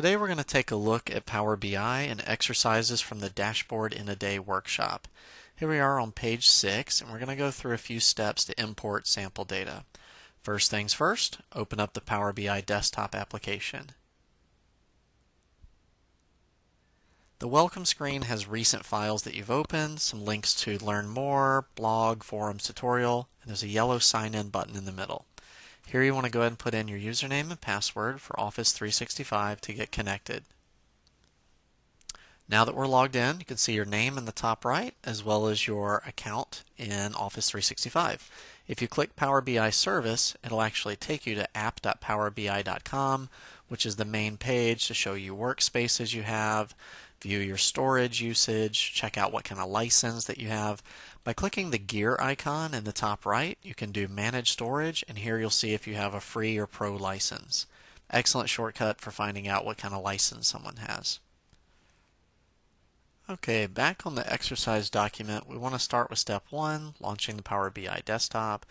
Today we're going to take a look at Power BI and exercises from the Dashboard in a Day workshop. Here we are on page 6 and we're going to go through a few steps to import sample data. First things first, open up the Power BI desktop application. The welcome screen has recent files that you've opened, some links to learn more, blog, forums, tutorial, and there's a yellow sign in button in the middle. Here you want to go ahead and put in your username and password for Office 365 to get connected. Now that we're logged in, you can see your name in the top right as well as your account in Office 365. If you click Power BI Service, it'll actually take you to app.powerbi.com, which is the main page to show you workspaces you have, view your storage usage, check out what kind of license that you have. By clicking the gear icon in the top right, you can do manage storage and here you'll see if you have a free or pro license. Excellent shortcut for finding out what kind of license someone has. Okay, back on the exercise document, we want to start with step one, launching the Power BI desktop.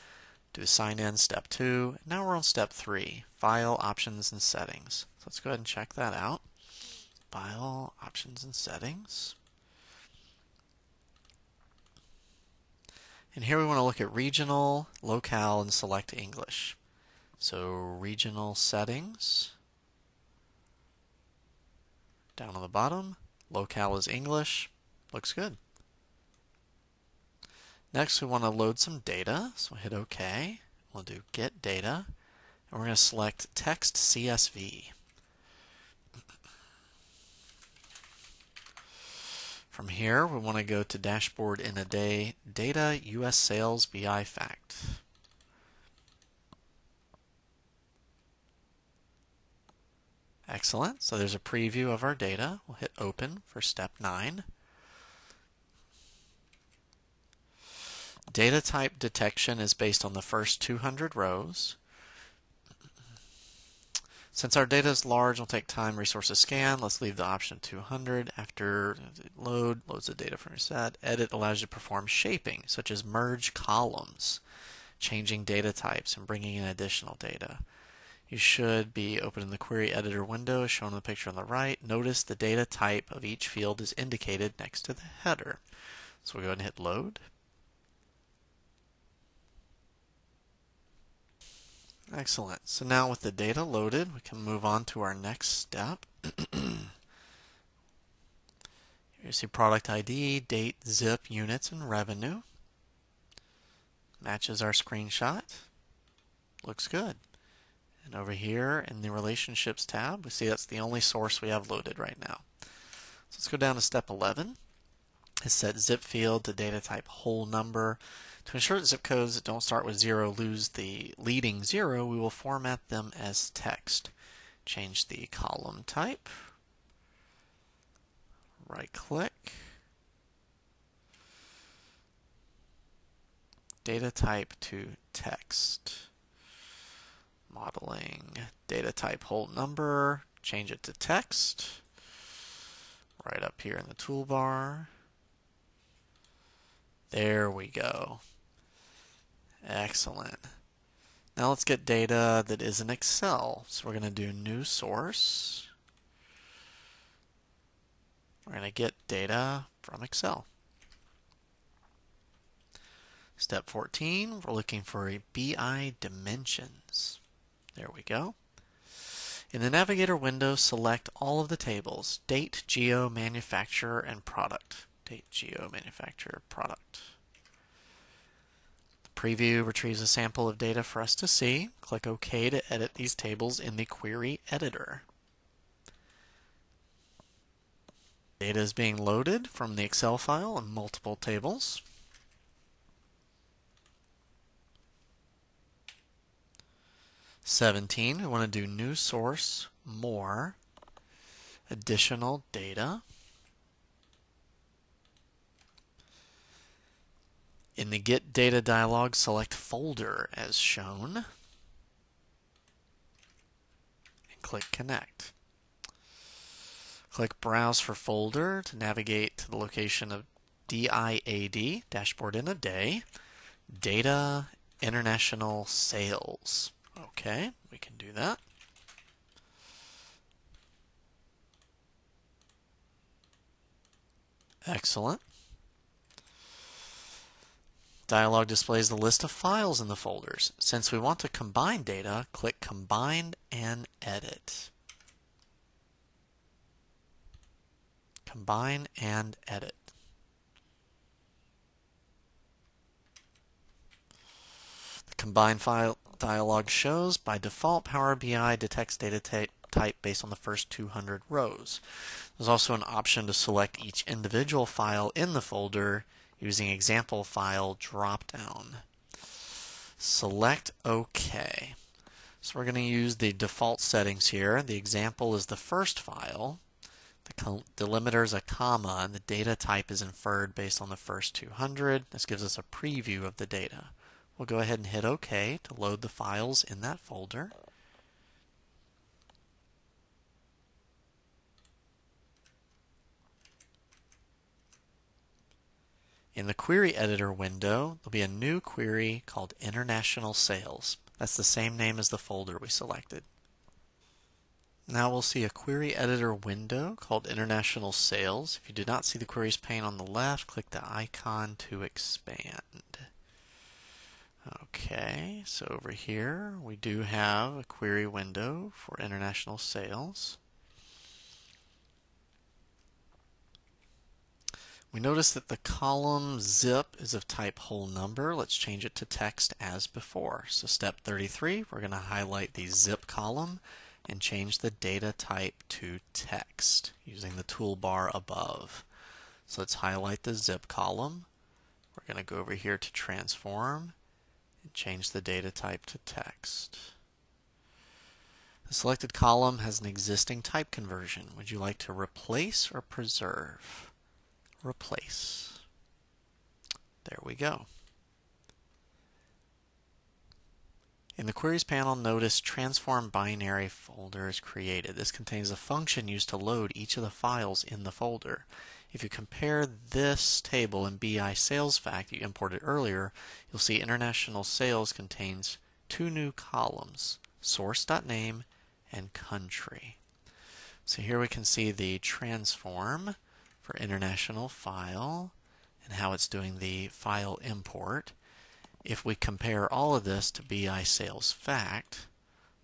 Do sign in, step two. Now we're on step three, file options and settings. So let's go ahead and check that out. File, Options and Settings. And here we want to look at regional, locale, and select English. So regional settings. Down on the bottom, locale is English. Looks good. Next we want to load some data, so hit OK. We'll do Get Data, and we're going to select Text CSV. From here, we want to go to Dashboard in a Day, Data, U.S. Sales, BI Fact. Excellent. So there's a preview of our data. We'll hit Open for step 9. Data type detection is based on the first 200 rows. Since our data is large, it'll take time, resources scan. Let's leave the option 200. After load, loads the data from your set. Edit allows you to perform shaping, such as merge columns, changing data types, and bringing in additional data. You should be opening the query editor window shown in the picture on the right. Notice the data type of each field is indicated next to the header. So we'll go ahead and hit load. Excellent. So now with the data loaded, we can move on to our next step. you see product ID, date, zip, units, and revenue. Matches our screenshot. Looks good. And over here in the relationships tab, we see that's the only source we have loaded right now. So let's go down to step 11. It set zip field to data type whole number. To ensure that zip codes that don't start with zero lose the leading zero, we will format them as text. Change the column type. Right click. Data type to text. Modeling data type whole number. Change it to text. Right up here in the toolbar. There we go. Excellent. Now let's get data that is in Excel. So we're going to do new source. We're going to get data from Excel. Step 14, we're looking for a BI dimensions. There we go. In the Navigator window, select all of the tables, date, geo, manufacturer, and product. Date, geo, manufacturer, product. Preview retrieves a sample of data for us to see. Click OK to edit these tables in the query editor. Data is being loaded from the Excel file in multiple tables. Seventeen, we want to do new source, more, additional data. In the Get Data dialog, select Folder as shown and click Connect. Click Browse for Folder to navigate to the location of DIAD, Dashboard in a Day, Data International Sales. Okay, we can do that. Excellent. Dialog displays the list of files in the folders. Since we want to combine data, click Combine and Edit. Combine and Edit. The Combine file dialog shows by default Power BI detects data type based on the first 200 rows. There's also an option to select each individual file in the folder using example file dropdown. Select OK. So we're going to use the default settings here. The example is the first file. The delimiter is a comma and the data type is inferred based on the first 200. This gives us a preview of the data. We'll go ahead and hit OK to load the files in that folder. In the Query Editor window, there'll be a new query called International Sales. That's the same name as the folder we selected. Now we'll see a Query Editor window called International Sales. If you do not see the queries pane on the left, click the icon to expand. Okay, so over here we do have a query window for international sales. We notice that the column zip is of type whole number. Let's change it to text as before. So step 33, we're going to highlight the zip column and change the data type to text using the toolbar above. So let's highlight the zip column. We're going to go over here to transform and change the data type to text. The selected column has an existing type conversion. Would you like to replace or preserve? Replace. There we go. In the Queries panel, notice Transform Binary folder is created. This contains a function used to load each of the files in the folder. If you compare this table in BI Sales Fact you imported earlier, you'll see International Sales contains two new columns, source.name and country. So here we can see the transform for international file and how it's doing the file import. If we compare all of this to BI Sales Fact,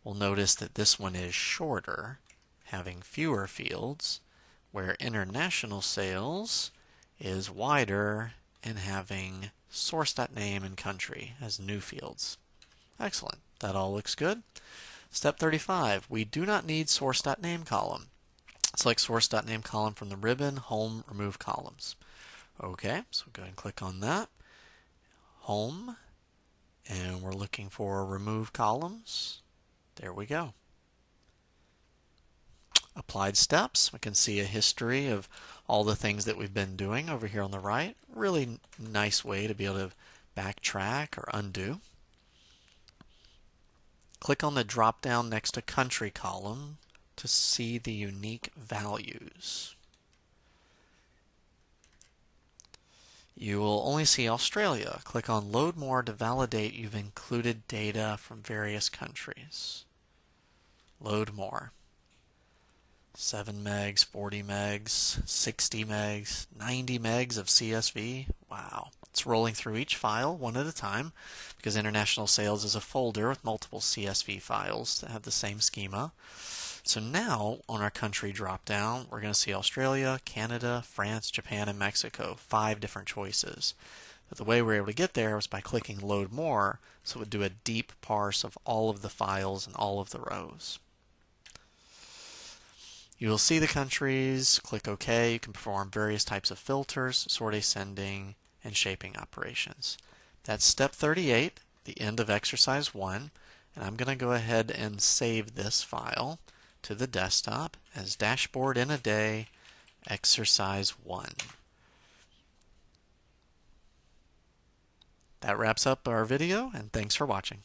we'll notice that this one is shorter, having fewer fields, where international sales is wider and having source.name and country as new fields. Excellent. That all looks good. Step 35. We do not need source.name column. Select source.name column from the ribbon, home, remove columns. Okay, so go ahead and click on that. Home, and we're looking for remove columns. There we go. Applied steps, we can see a history of all the things that we've been doing over here on the right. Really nice way to be able to backtrack or undo. Click on the drop down next to country column to see the unique values. You will only see Australia. Click on Load More to validate you've included data from various countries. Load more. 7 megs, 40 megs, 60 megs, 90 megs of CSV. Wow. It's rolling through each file one at a time because international sales is a folder with multiple CSV files that have the same schema. So now on our country drop down, we're going to see Australia, Canada, France, Japan, and Mexico. Five different choices. But the way we are able to get there was by clicking load more, so it would do a deep parse of all of the files and all of the rows. You will see the countries, click OK. You can perform various types of filters, sort ascending, and shaping operations. That's step 38, the end of exercise 1. And I'm going to go ahead and save this file to the desktop as Dashboard in a Day Exercise 1. That wraps up our video, and thanks for watching.